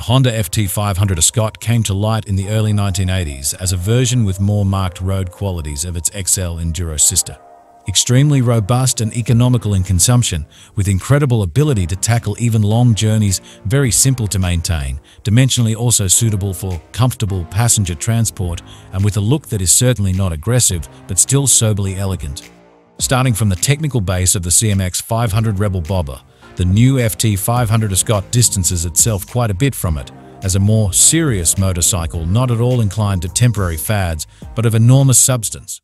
The Honda FT500 Ascot came to light in the early 1980s as a version with more marked road qualities of its XL Enduro sister. Extremely robust and economical in consumption, with incredible ability to tackle even long journeys, very simple to maintain, dimensionally also suitable for comfortable passenger transport, and with a look that is certainly not aggressive, but still soberly elegant. Starting from the technical base of the CMX 500 Rebel Bobber, the new FT500 Ascot distances itself quite a bit from it, as a more serious motorcycle not at all inclined to temporary fads, but of enormous substance.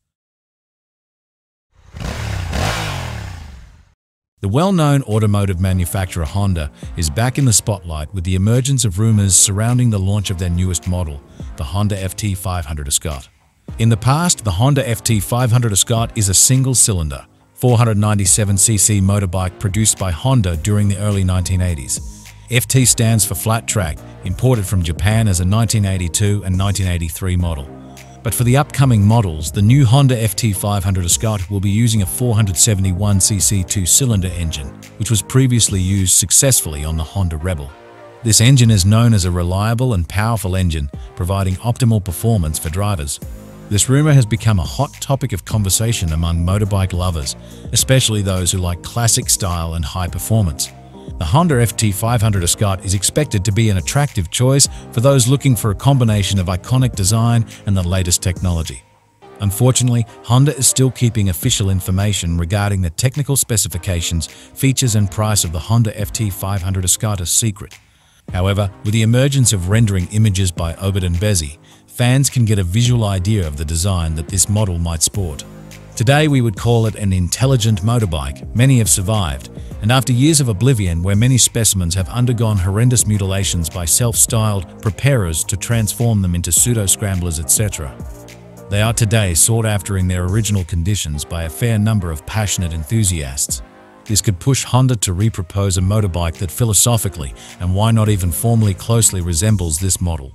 The well-known automotive manufacturer Honda is back in the spotlight with the emergence of rumors surrounding the launch of their newest model, the Honda FT500 Ascot. In the past, the Honda FT500 Ascot is a single-cylinder, 497cc motorbike produced by Honda during the early 1980s. FT stands for flat track, imported from Japan as a 1982 and 1983 model. But for the upcoming models, the new Honda FT500 Ascot will be using a 471cc two-cylinder engine, which was previously used successfully on the Honda Rebel. This engine is known as a reliable and powerful engine, providing optimal performance for drivers. This rumor has become a hot topic of conversation among motorbike lovers, especially those who like classic style and high performance. The Honda FT500 Ascot is expected to be an attractive choice for those looking for a combination of iconic design and the latest technology. Unfortunately, Honda is still keeping official information regarding the technical specifications, features and price of the Honda FT500 Ascot a secret. However, with the emergence of rendering images by Oberdan Bezzi, fans can get a visual idea of the design that this model might sport. Today we would call it an intelligent motorbike, many have survived, and after years of oblivion where many specimens have undergone horrendous mutilations by self-styled preparers to transform them into pseudo-scramblers etc. They are today sought after in their original conditions by a fair number of passionate enthusiasts. This could push Honda to repropose a motorbike that philosophically, and why not even formally closely resembles this model.